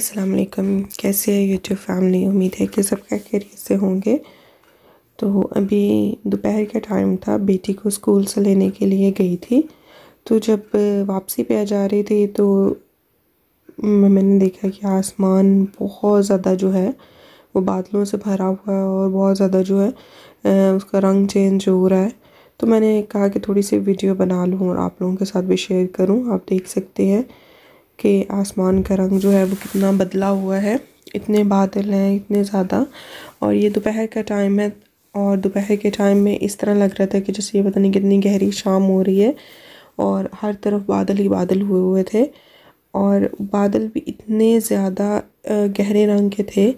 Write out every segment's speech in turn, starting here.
अस्सलाम वालेकुम। कैसे है यूट्यूब फैमिली उम्मीद है कि सब खैरियत से होंगे। तो अभी दोपहर का टाइम था। बेटी को स्कूल से लेने के लिए गई थी। तो जब वापसी पे आ जा रही थी तो मैंने देखा कि आसमान बहुत ज़्यादा जो है, वो बादलों से भरा हुआ है और बहुत ज़्यादा जो है उसका रंग चेंज हो रहा है। तो मैंने कहा कि थोड़ी सी वीडियो बना लूँ और आप लोगों के साथ भी शेयर करूँ। आप देख सकते हैं। कि आसमान का रंग जो है वो कितना बदला हुआ है। इतने बादल हैं, इतने ज़्यादा। और ये दोपहर का टाइम है और दोपहर के टाइम में इस तरह लग रहा था कि जैसे ये पता नहीं कितनी गहरी शाम हो रही है और हर तरफ़ बादल ही बादल हुए हुए थे। और बादल भी इतने ज़्यादा गहरे रंग के थे,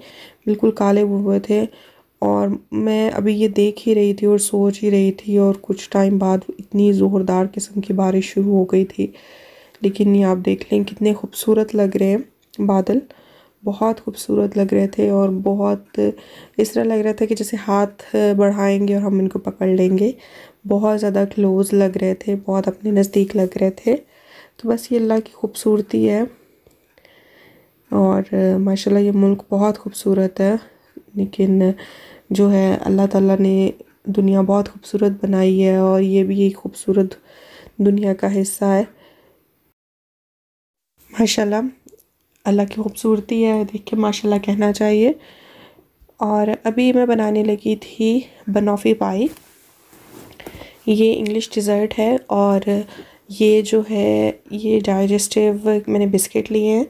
बिल्कुल काले हुए हुए थे। और मैं अभी ये देख ही रही थी और सोच ही रही थी और कुछ टाइम बाद इतनी ज़ोरदार किस्म की बारिश शुरू हो गई थी। लेकिन ये आप देख लें कितने खूबसूरत लग रहे हैं बादल। बहुत खूबसूरत लग रहे थे और बहुत इस तरह लग रहा था कि जैसे हाथ बढ़ाएँगे और हम इनको पकड़ लेंगे। बहुत ज़्यादा क्लोज़ लग रहे थे, बहुत अपने नज़दीक लग रहे थे। तो बस ये अल्लाह की खूबसूरती है। और माशाल्लाह ये मुल्क बहुत खूबसूरत है। लेकिन जो है अल्लाह ताला ने दुनिया बहुत खूबसूरत बनाई है और ये भी एक खूबसूरत दुनिया का हिस्सा है। माशाल्लाह अल्लाह की खूबसूरती है देख के माशाल्लाह कहना चाहिए। और अभी मैं बनाने लगी थी बनौफ़ी पाई। ये इंग्लिश डिज़र्ट है और ये जो है ये डाइजेस्टिव मैंने बिस्किट लिए हैं।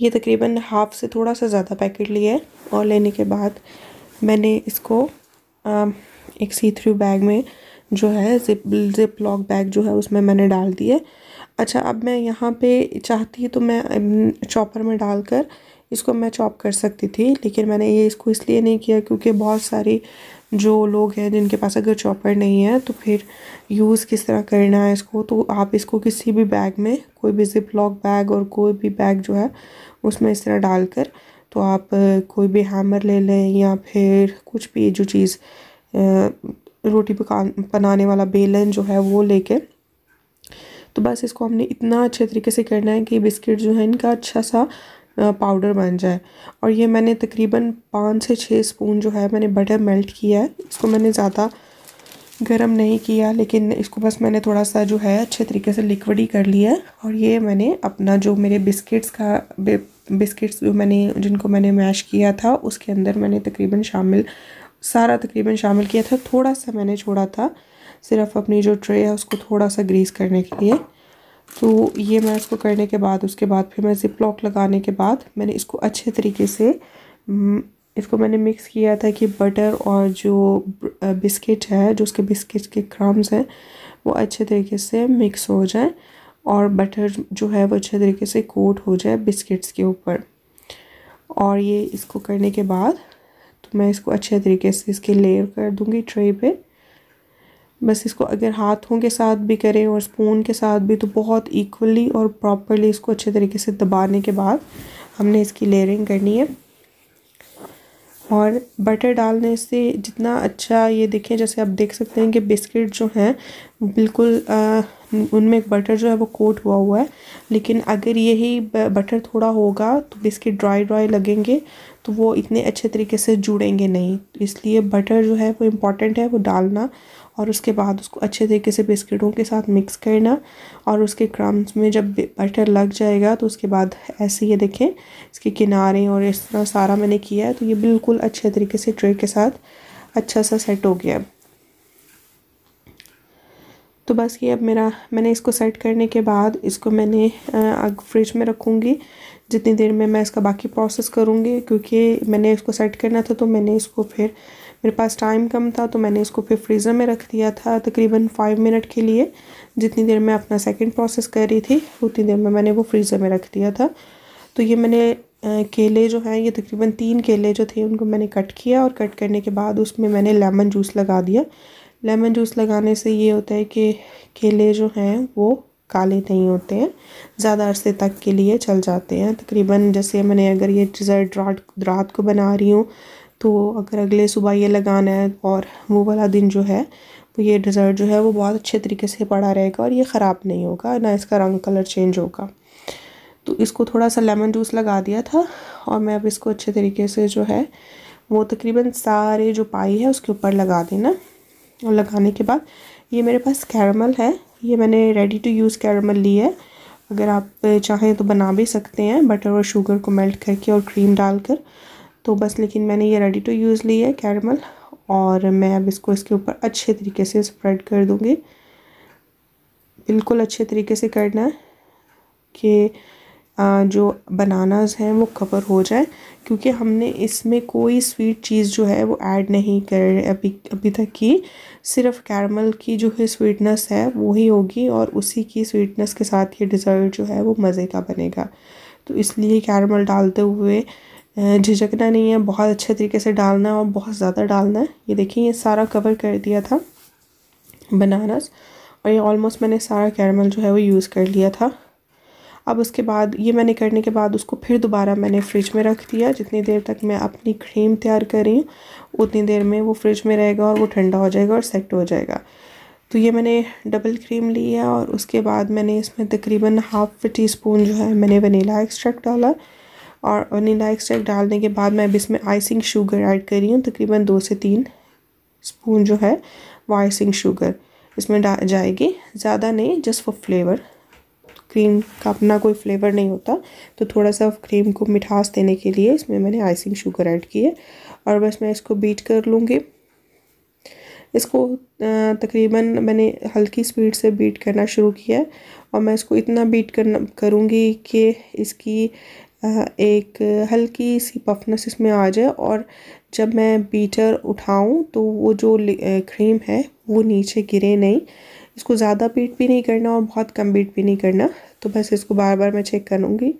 ये तकरीबन हाफ़ से थोड़ा सा ज़्यादा पैकेट लिए हैं और लेने के बाद मैंने इसको आ, एक सी थ्रू बैग में जो है ज़िप ज़िप लॉक बैग जो है उसमें मैंने डाल दिए अच्छा अब मैं यहाँ पे चाहती तो मैं चॉपर में डालकर इसको मैं चॉप कर सकती थी, लेकिन मैंने ये इसको इसलिए नहीं किया क्योंकि बहुत सारे जो लोग हैं जिनके पास अगर चॉपर नहीं है तो फिर यूज़ किस तरह करना है इसको? तो आप इसको किसी भी बैग में, कोई भी जिप लॉक बैग और कोई भी बैग जो है उसमें इस तरह डालकर तो आप कोई भी हैमर ले लें या फिर कुछ भी जो चीज़ रोटी पका, बनाने वाला बेलन जो है वो लेके तो बस इसको हमने इतना अच्छे तरीके से करना है कि बिस्किट जो है इनका अच्छा सा पाउडर बन जाए। और ये मैंने तकरीबन पाँच से छः स्पून जो है मैंने बटर मेल्ट किया है। इसको मैंने ज़्यादा गरम नहीं किया, लेकिन इसको बस मैंने थोड़ा सा जो है अच्छे तरीके से लिक्विड ही कर लिया और ये मैंने अपना जो मेरे बिस्किट्स का बिस्किट्स जो मैंने, जिनको मैंने मैश किया था, उसके अंदर मैंने तकरीबन शामिल, सारा तकरीबन शामिल किया था। थोड़ा सा मैंने छोड़ा था। सिर्फ़ अपनी जो ट्रे है उसको थोड़ा सा ग्रीस करने के लिए। तो ये मैं इसको करने के बाद, उसके बाद फिर मैं ज़िप लॉक लगाने के बाद मैंने इसको अच्छे तरीके से इसको मैंने मिक्स किया था कि बटर और जो बिस्किट है, जो उसके बिस्किट के क्रम्स हैं, वो अच्छे तरीके से मिक्स हो जाए और बटर जो है वो अच्छे तरीके से कोट हो जाए बिस्किट्स के ऊपर। और ये इसको करने के बाद तो मैं इसको अच्छे तरीके से इसके लेयर कर दूँगी ट्रे पे। बस इसको अगर हाथों के साथ भी करें और स्पून के साथ भी तो बहुत इक्वली और प्रॉपरली इसको अच्छे तरीके से दबाने के बाद हमने इसकी लेयरिंग करनी है। और बटर डालने से जितना अच्छा ये देखें, जैसे आप देख सकते हैं कि बिस्किट जो हैं, बिल्कुल उनमें बटर जो है वो कोट हुआ हुआ है। लेकिन अगर यही बटर थोड़ा होगा तो बिस्किट ड्राई ड्राई लगेंगे। तो वो इतने अच्छे तरीके से जुड़ेंगे नहीं। इसलिए बटर जो है वो इंपॉर्टेंट है, वो डालना और उसके बाद उसको अच्छे तरीके से बिस्किटों के साथ मिक्स करना और उसके क्रम्स में जब बटर लग जाएगा तो उसके बाद ऐसे ये देखें, इसके किनारे और इस तरह सारा मैंने किया है तो ये बिल्कुल अच्छे तरीके से ट्रे के साथ अच्छा सा सेट हो गया। तो बस ये अब मेरा, मैंने इसको सेट करने के बाद इसको मैंने आग फ्रिज में रखूँगी। जितनी देर में मैं इसका बाकी प्रोसेस करूँगी, क्योंकि मैंने इसको सेट करना था तो मैंने इसको फिर, मेरे पास टाइम कम था तो मैंने इसको फिर फ्रीज़र में रख दिया था तकरीबन फाइव मिनट के लिए। जितनी देर में अपना सेकंड प्रोसेस कर रही थी, उतनी देर में मैंने वो फ्रीज़र में रख दिया था। तो ये मैंने केले जो हैं, ये तकरीबन तीन केले जो थे, उनको मैंने कट किया और कट करने के बाद उसमें मैंने लेमन जूस लगा दिया। लेमन जूस लगाने से ये होता है कि केले जो हैं वो काले नहीं होते हैं, ज़्यादा अरसे तक के लिए चल जाते हैं। तकरीबन जैसे मैंने अगर ये डिज़र्ट रात रात को बना रही हूँ तो अगर अगले सुबह ये लगाना है और वो वाला दिन जो है तो ये डिज़र्ट जो है वो बहुत अच्छे तरीके से पड़ा रहेगा और ये ख़राब नहीं होगा, ना इसका रंग कलर चेंज होगा। तो इसको थोड़ा सा लेमन जूस लगा दिया था और मैं अब इसको अच्छे तरीके से जो है, वो तकरीबन सारे जो पाई है उसके ऊपर लगा देना। और लगाने के बाद। ये मेरे पास कैरमल है। ये मैंने रेडी टू यूज़ कैरमल ली है। अगर आप चाहें तो बना भी सकते हैं बटर और शुगर को मेल्ट करके और क्रीम डालकर। तो बस, लेकिन मैंने ये रेडी टू यूज़ ली है कैरमल और मैं अब इसको, इसके ऊपर अच्छे तरीके से स्प्रेड कर दूँगी। बिल्कुल अच्छे तरीके से करना है कि जो बनानास हैं, वो कवर हो जाए, क्योंकि हमने इसमें कोई स्वीट चीज़ जो है, वो ऐड नहीं कर अभी अभी तक की। सिर्फ़ कैरमल की जो है स्वीटनेस है, वो ही होगी और उसी की स्वीटनेस के साथ ये डिज़र्ट जो है, वो मज़े का बनेगा। तो इसलिए कैरमल डालते हुए झिझकना नहीं है, बहुत अच्छे तरीके से डालना है और बहुत ज़्यादा डालना है। ये देखिए, ये सारा कवर कर दिया था बनानास और ये ऑलमोस्ट मैंने सारा कैरमल जो है, वो यूज़ कर लिया था। अब उसके बाद, ये मैंने करने के बाद उसको फिर दोबारा मैंने फ्रिज में रख दिया। जितनी देर तक मैं अपनी क्रीम तैयार कर रही हूँ, उतनी देर में वो फ्रिज में रहेगा और वो ठंडा हो जाएगा और सेट हो जाएगा। तो ये मैंने डबल क्रीम ली है और उसके बाद मैंने इसमें तकरीबन हाफ़ टी स्पून जो है, मैंने वनीला एक्सट्रैक्ट डाला। और वनीला एक्सट्रैक्ट डालने के बाद मैं अब इसमें आइसिंग शुगर ऐड कर रही हूँ, तकरीबन दो से तीन स्पून जो है, वो आइसिंग शुगर इसमें जाएगी। ज़्यादा नहीं जस्ट फॉर फ्लेवर क्रीम का अपना कोई फ्लेवर नहीं होता तो थोड़ा सा क्रीम को मिठास देने के लिए इसमें मैंने आइसिंग शुगर ऐड की है। और बस मैं इसको बीट कर लूँगी। इसको तकरीबन मैंने हल्की स्पीड से बीट करना शुरू किया है। और मैं इसको इतना बीट करना, करूँगी कि इसकी एक हल्की सी पफनेस इसमें आ जाए। और जब मैं बीटर उठाऊं तो वो जो क्रीम है, वो नीचे गिरे नहीं। इसको ज़्यादा बीट भी नहीं करना और बहुत कम बीट भी नहीं करना। तो बस इसको बार बार मैं चेक करूँगी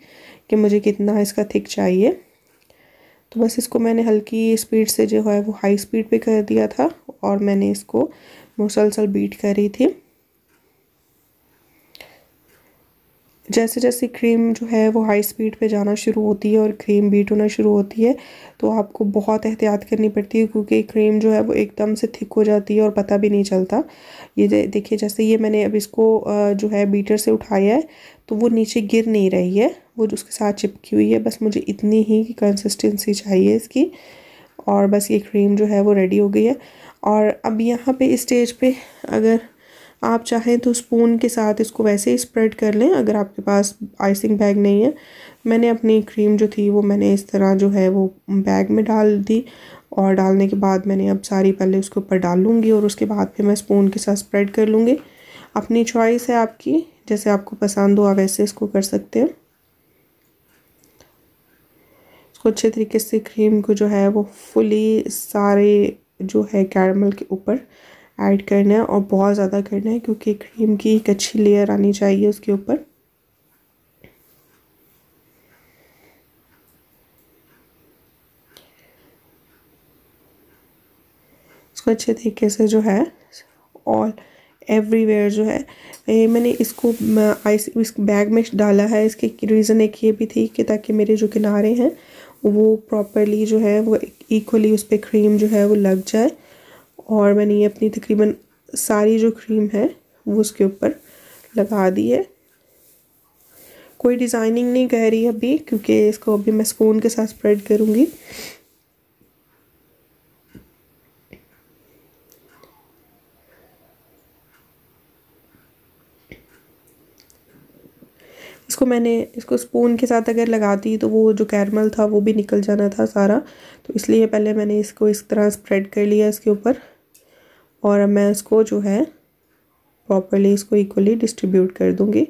कि मुझे कितना इसका थिक चाहिए। तो बस इसको मैंने हल्की स्पीड से जो है वो हाई स्पीड पे कर दिया था और मैंने इसको मुसलसल बीट करी थी। जैसे जैसे क्रीम जो है वो हाई स्पीड पे जाना शुरू होती है और क्रीम बीट होना शुरू होती है तो आपको बहुत एहतियात करनी पड़ती है क्योंकि क्रीम जो है वो एकदम से थिक हो जाती है और पता भी नहीं चलता। ये देखिए, जैसे ये मैंने अब इसको जो है बीटर से उठाया है तो वो नीचे गिर नहीं रही है, वो उसके साथ चिपकी हुई है, बस मुझे इतनी ही कंसिस्टेंसी चाहिए इसकी और बस ये क्रीम जो है वो रेडी हो गई है। और अब यहाँ पे स्टेज पे अगर आप चाहें तो स्पून के साथ इसको वैसे ही स्प्रेड कर लें, अगर आपके पास आइसिंग बैग नहीं है। मैंने अपनी क्रीम जो थी, वो मैंने इस तरह जो है, वो बैग में डाल दी और डालने के बाद मैंने अब सारी पहले उसके ऊपर डाल लूँगी और उसके बाद फिर मैं स्पून के साथ स्प्रेड कर लूँगी। अपनी चॉइस है आपकी, जैसे आपको पसंद हो आप वैसे इसको कर सकते हैं। इसको अच्छे तरीके से क्रीम को जो है, वो फुली सारे जो है कैरमल के ऊपर ऐड करना है और बहुत ज़्यादा करना है क्योंकि क्रीम की एक अच्छी लेयर आनी चाहिए उसके ऊपर। इसको अच्छे तरीके से जो है ऑल एवरीवेयर जो है मैंने इसको आइस इस बैग में डाला है। इसके रीज़न एक ये भी थी कि ताकि मेरे जो किनारे हैं, वो प्रॉपरली जो है, वो इक्वली उस पर क्रीम जो है वो लग जाए। और मैंने ये अपनी तकरीबन सारी जो क्रीम है, वो उसके ऊपर लगा दी है। कोई डिज़ाइनिंग नहीं कह रही अभी, क्योंकि इसको अभी मैं स्पून के साथ स्प्रेड करूँगी। इसको मैंने, इसको स्पून के साथ अगर लगाती तो वो जो कैरमल था, वो भी निकल जाना था सारा। तो इसलिए पहले मैंने इसको इस तरह स्प्रेड कर लिया इसके ऊपर। और अब मैं इसको जो है प्रॉपरली इसको इक्वली डिस्ट्रीब्यूट कर दूँगी।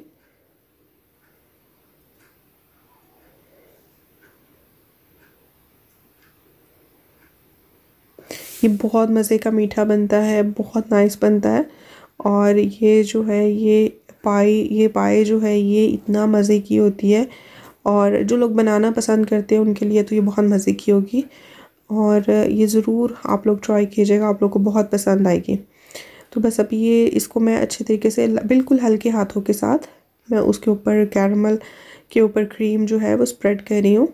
ये बहुत मज़े का मीठा बनता है, बहुत नाइस बनता है और ये जो है, ये पाई, ये पाए जो है, ये इतना मज़े की होती है और जो लोग बनाना पसंद करते हैं उनके लिए तो ये बहुत मज़े की होगी। और ये ज़रूर आप लोग ट्राई कीजिएगा, आप लोग को बहुत पसंद आएगी। तो बस अभी ये, इसको मैं अच्छे तरीके से बिल्कुल हल्के हाथों के साथ मैं उसके ऊपर कैरमल के ऊपर क्रीम जो है वो स्प्रेड कर रही हूँ।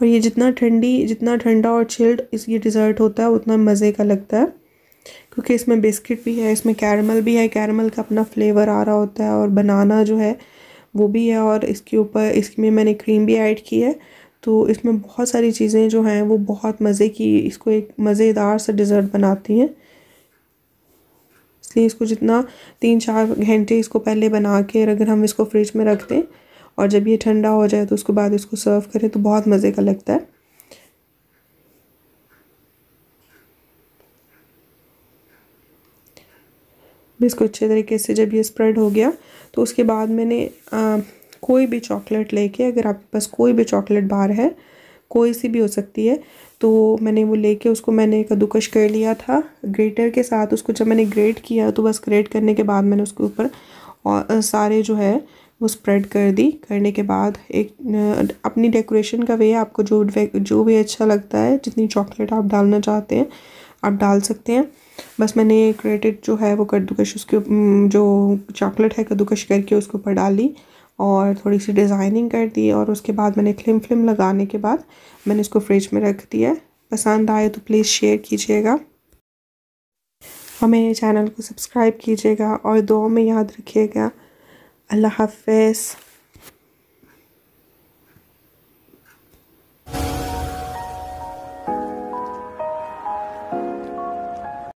और ये जितना ठंडी, जितना ठंडा और चिल्ड इस ये डिज़र्ट होता है, उतना मज़े का लगता है। क्योंकि इसमें बिस्किट भी है, इसमें कैरमल भी है कैरमल का अपना फ्लेवर आ रहा होता है और बनाना जो है वो भी है और इसके ऊपर, इसमें मैंने क्रीम भी ऐड की है। तो इसमें बहुत सारी चीज़ें जो हैं, वो बहुत मज़े की, इसको एक मज़ेदार सा डिज़र्ट बनाती हैं। इसलिए इसको जितना तीन चार घंटे इसको पहले बना के अगर हम इसको फ्रिज में रख दें और जब ये ठंडा हो जाए तो उसके बाद इसको सर्व करें तो बहुत मज़े का लगता है। इसको अच्छे तरीके से जब ये स्प्रेड हो गया तो उसके बाद मैंने कोई भी चॉकलेट लेके, अगर आपके पास कोई भी चॉकलेट बार है, कोई सी भी हो सकती है तो मैंने वो लेके उसको मैंने कद्दूकश कर लिया था। ग्रेटर के साथ उसको जब मैंने ग्रेट किया तो बस ग्रेट करने के बाद मैंने उसके ऊपर और सारे जो है, वो स्प्रेड कर दी। करने के बाद एक अपनी डेकोरेशन का वे आपको जो जो भी अच्छा लगता है, जितनी चॉकलेट आप डालना चाहते हैं, आप डाल सकते हैं। बस मैंने क्रेडिट जो है, वो कद्दूकश उसके जो चॉकलेट है, कद्दूकश करके उसके ऊपर डाली। और थोड़ी सी डिज़ाइनिंग कर दी और उसके बाद मैंने क्लिम फ्लिम लगाने के बाद मैंने इसको फ्रिज में रख दिया पसंद आए तो प्लीज़ शेयर कीजिएगा। और मेरे चैनल को सब्सक्राइब कीजिएगा और दो में याद रखिएगा। अल्लाह हाफिज़।